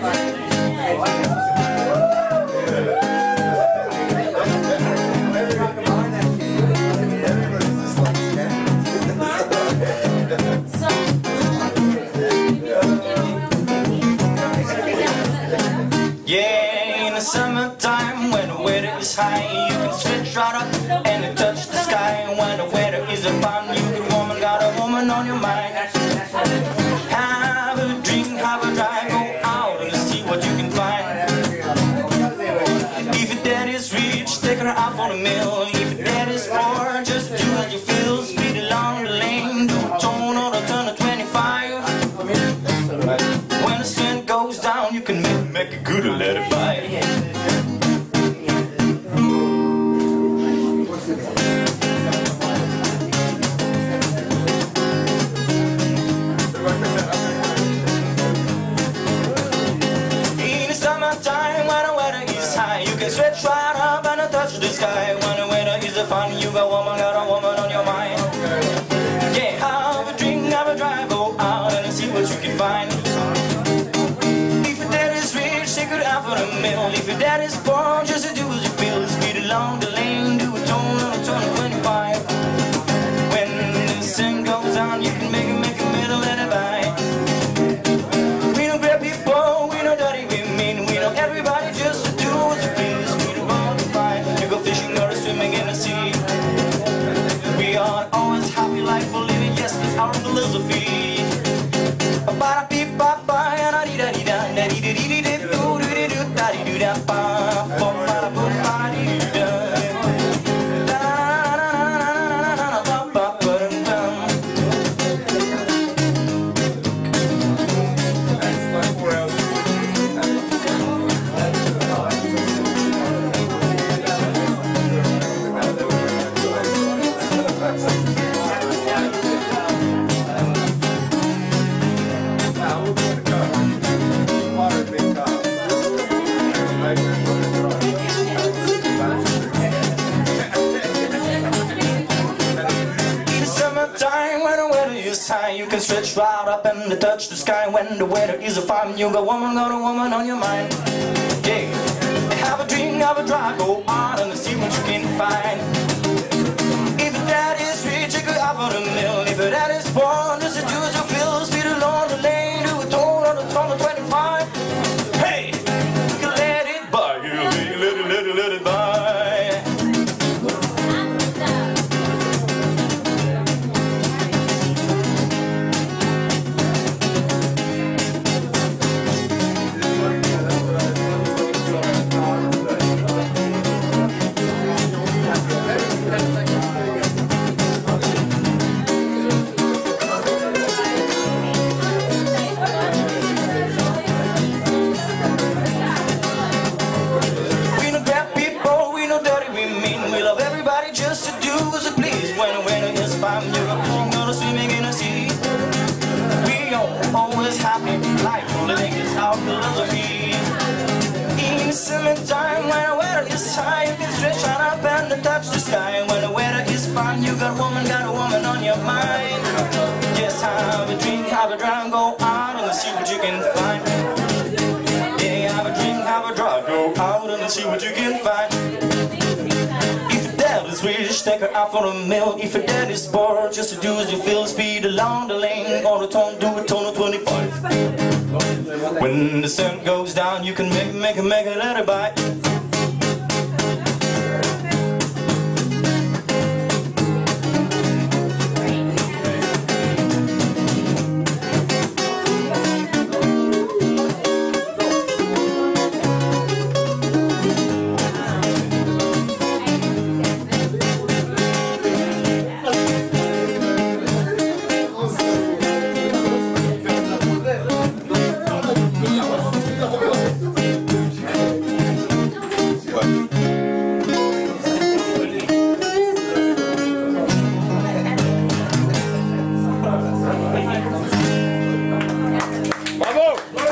Yeah, in the summertime when the weather is high, you can stretch right up and touch the sky. And when the weather is fun, you can woman got a woman on your mind. When the weather is high, you can stretch right up and touch the sky. When the weather is fun, you got woman, got a woman on your mind. Yeah, have a drink, have a drive, go out and see what you can find. The meal. If your dad is poor, just do as you feel. Speed along the lane, do a tone on a tone of 25. When the sun goes down, you can make it, make it middle and a by. We know great people, we know dirty mean, we know everybody just to do as you. We don't want to fight, you go fishing or swimming in the sea. We are always happy life for living, yes, it's our philosophy. Ba You can stretch right up and touch the sky. When the weather is a fine You got woman, got a woman on your mind. Yeah. Have a drink, have a drive Go out and see what you can In summertime, when the weather is high, you can stretch out up and touch the sky. When the weather is fine, you got a woman, got a woman on your mind. Just have a drink, have a drive, go out and see what you can find. Yeah, have a drink, have a drive, go out and see what you can find. If your dad is rich, take her out for a meal. If your dad is poor, just to do as you feel. Speed along the lane, on the tone, do a tone of 25. When the sun goes down, you can make, make, make a letter by. Lord.